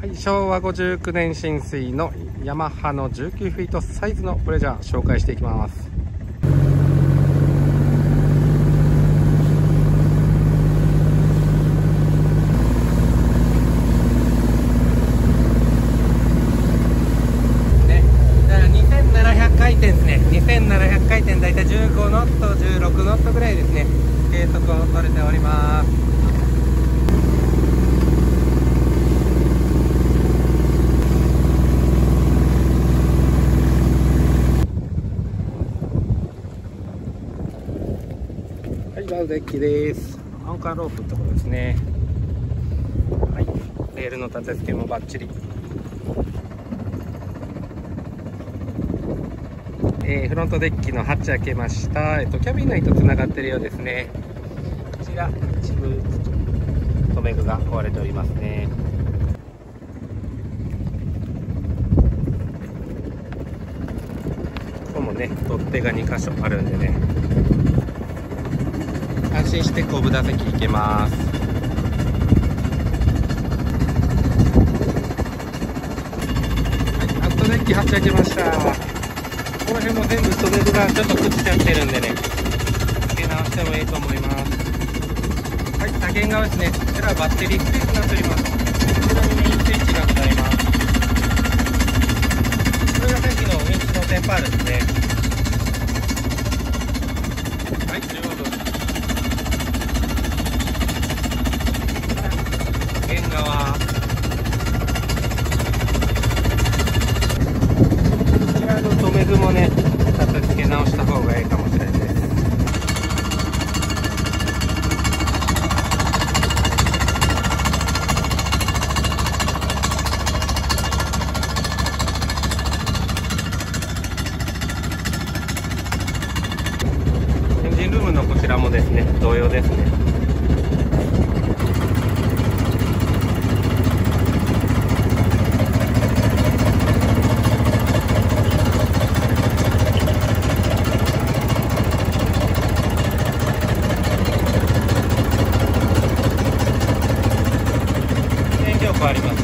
はい昭和59年浸水のヤマハの19フィートサイズのプレジャー紹介していきます。ね2700回転ですね。2700回転大体15ノット16ノットぐらいですね。計測を取れております。はい、バウデッキです。アンカーロープってことですね。はい、レールの立て付けもバッチリ。えーフロントデッキのハッチ開けました。えっと、キャビン内とつながってるようですね。こちら、一部、留め具が壊れておりますね。ここもね、取っ手が2箇所あるんでね。安心して後部座席行けます。はいアットデッキ貼っちゃけました。この辺も全部留め具がちょっとくっちゃってるんでね付け直してもいいと思います。はい左舷側ですね。こちらバッテリースペースになっております。こちらにメインスイッチがございます。これがさっきのウィンチのテンパールですねはい15分縁側こちらの留め具もね片付け直した方がいいかもしれない。ですエンジンルームのこちらもですね同様ですね電気力あります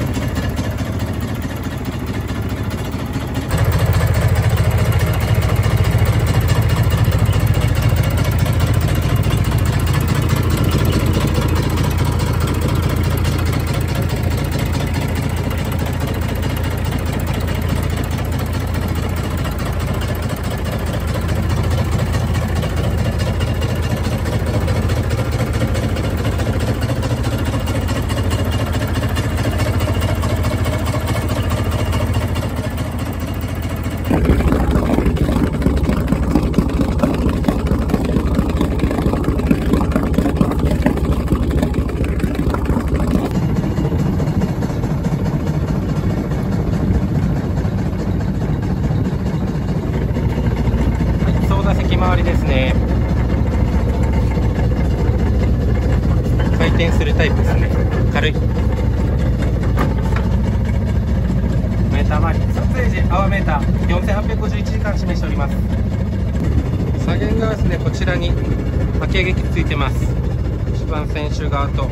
はい、操舵席周りですね。回転するタイプですね。軽い。メーター周り、撮影時、アワーメーター4851時間示しております。左舷側ですね、こちらに巻き上げ機ついてます。一番選手側と。こ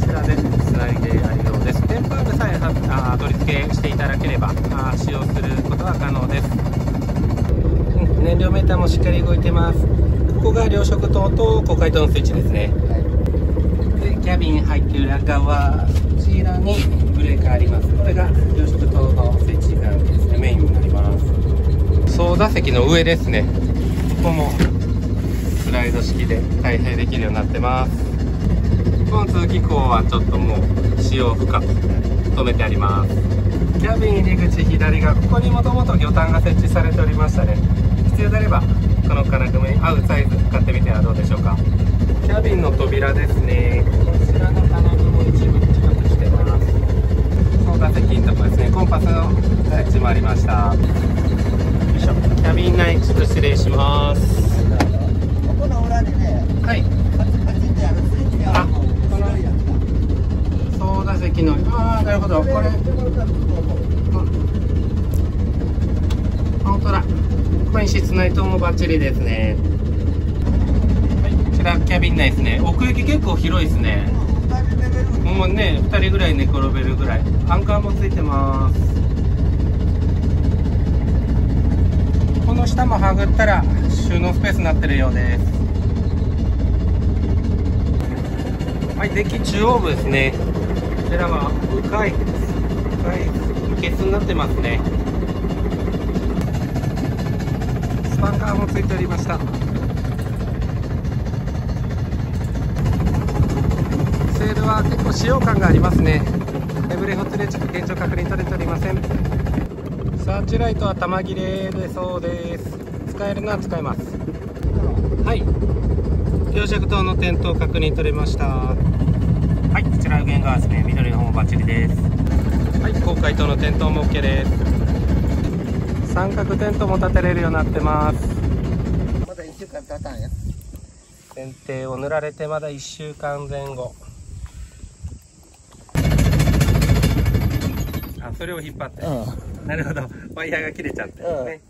ちらでつないであるようです。テンパールさえあ取り付けしていただければあ使用することは可能です。燃料メーターもしっかり動いてます。ここが両色灯と高解灯のスイッチですね。で、キャビン入ってる裏側、こちらにブレーカーあります。これが両色灯のスイッチになるんですね、メインになります。操舵席の上ですね。ここもスライド式で開閉できるようになってます。この通気口はちょっともう使用不可止めてありますキャビン入り口左側ここにもともと魚探が設置されておりましたね必要であればこの金具に合うサイズ買ってみてはどうでしょうか？キャビンの扉ですね。こちらの金具も一部近くしてます。操舵席のとこですね。コンパスの設置もありました。よいしょ。キャビン内ちょっと失礼します。ここの裏にね、はいカチカチってあるスイッチがあいやつが操舵席のああなるほど。これ本当だここに室内灯もバッチリですねはいこちらキャビン内ですね奥行き結構広いですねうんだいぶレベルうね2人ぐらい寝転べるぐらいアンカーもついてますこの下もはぐったら収納スペースになってるようですはいデッキ中央部ですねこちらは深い深いいけになってますねスパンカーもついておりました。セールは結構使用感がありますね。エブレホツレチク現状確認取れておりません。サーチライトは玉切れでそうです。使えるのは使えます。はい。標尺灯の点灯確認取れました。はい。こちら右舷側ですね緑の方もバッチリです。はい。高解灯の点灯も OK です三角テントも立てれるようになってます。まだ1週間経たんや。剪定を塗られてまだ1週間前後。あそれを引っ張って、うなるほど。ワイヤーが切れちゃってですね、